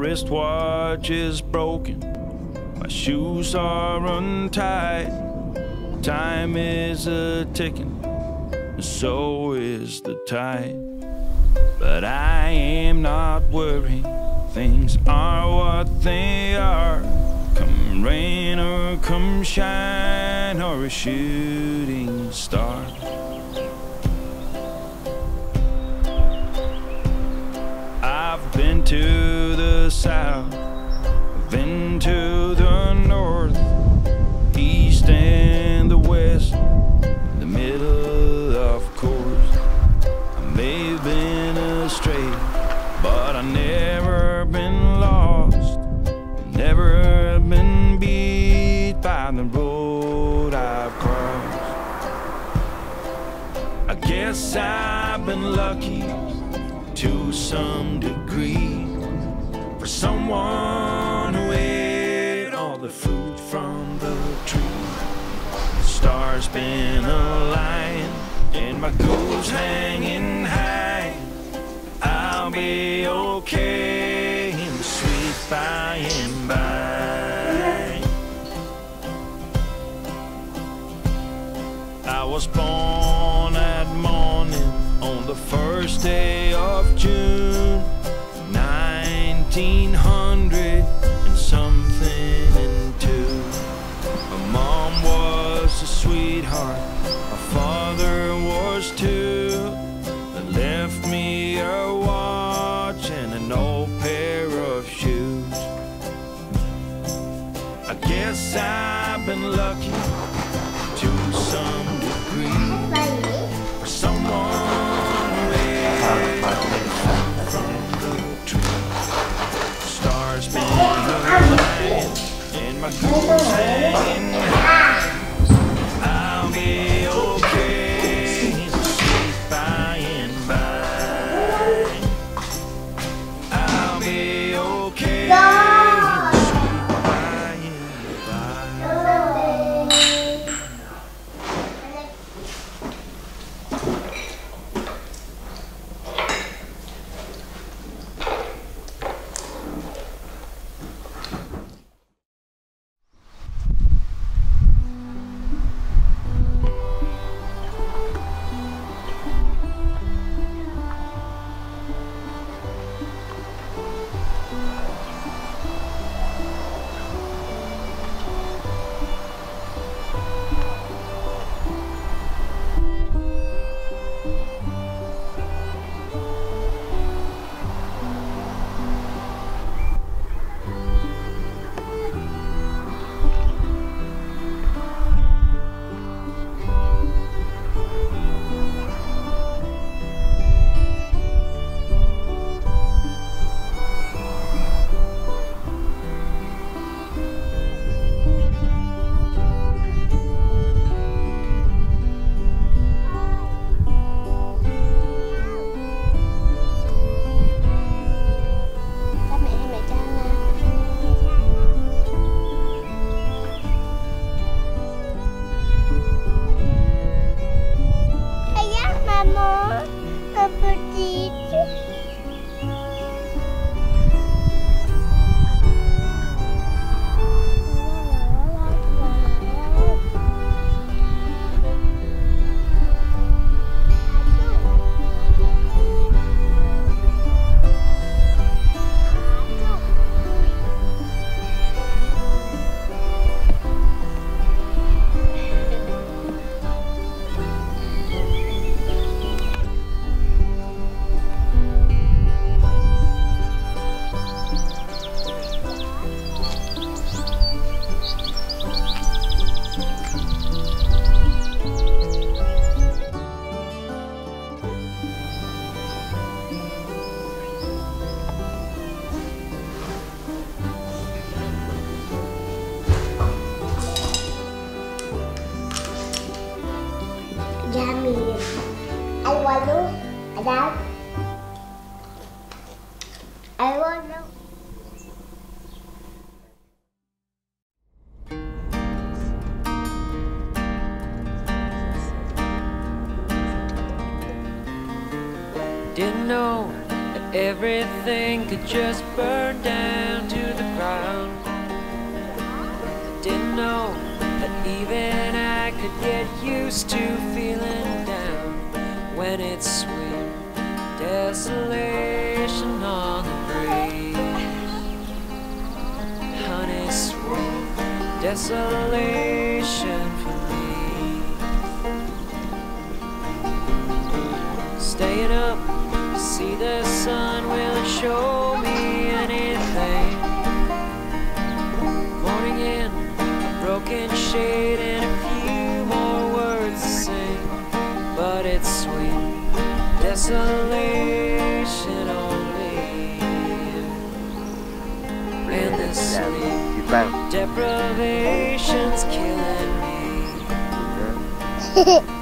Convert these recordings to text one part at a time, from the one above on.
Wristwatch is broken, my shoes are untied. Time is a ticking, so is the tide. But I am not worried, things are what they are. Come rain or come shine or a shooting star. To the south, been to the north, east and the west, the middle, of course. I may have been astray, but I never been lost, never been beat by the road I've crossed. I guess I've been lucky to some degree someone who ate all the fruit from the tree. The stars been aligned and my goals hanging high. I'll be okay in the sweet by and by. I was born at morning on the first day of June, 1900不爸 Jamil. I want to. Adam. I want to. Didn't know that Everything could just burn down to the ground. Didn't know that even could get used to feeling down when it's sweet desolation on the breeze. Honey, sweet desolation for me. Staying up to see the sun will show me anything. Morning in a broken shade Desolation only in. Deprivation's killing me.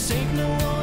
forsake no one.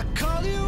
I call you